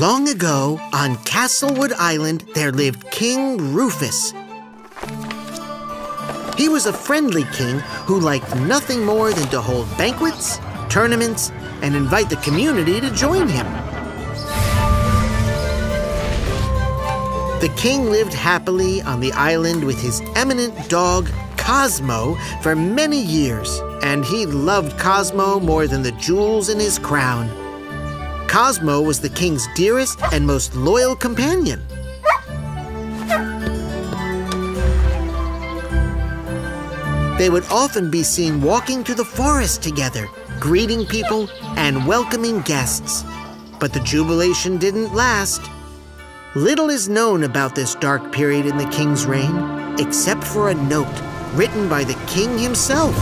Long ago, on Castlewood Island, there lived King Rufus. He was a friendly king who liked nothing more than to hold banquets, tournaments, and invite the community to join him. The king lived happily on the island with his eminent dog, Cosmo, for many years, and he loved Cosmo more than the jewels in his crown. Cosmo was the king's dearest and most loyal companion. They would often be seen walking through the forest together, greeting people and welcoming guests. But the jubilation didn't last. Little is known about this dark period in the king's reign, except for a note written by the king himself.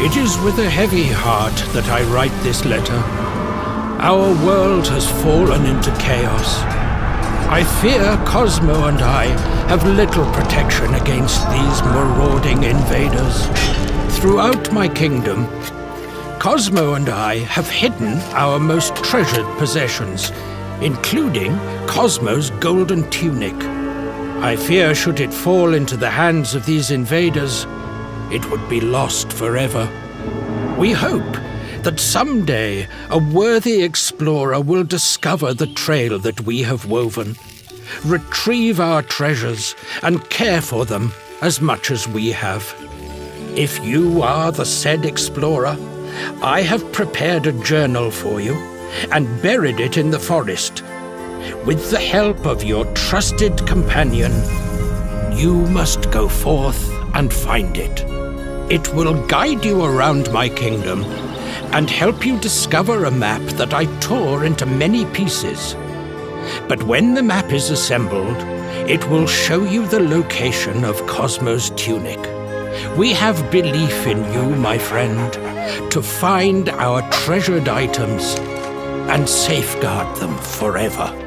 It is with a heavy heart that I write this letter. Our world has fallen into chaos. I fear Cosmo and I have little protection against these marauding invaders. Throughout my kingdom, Cosmo and I have hidden our most treasured possessions, including Cosmo's golden tunic. I fear should it fall into the hands of these invaders, it would be lost forever. We hope that someday a worthy explorer will discover the trail that we have woven, retrieve our treasures, and care for them as much as we have. If you are the said explorer, I have prepared a journal for you and buried it in the forest. With the help of your trusted companion, you must go forth and find it. It will guide you around my kingdom and help you discover a map that I tore into many pieces. But when the map is assembled, it will show you the location of Cosmo's tunic. We have belief in you, my friend, to find our treasured items and safeguard them forever.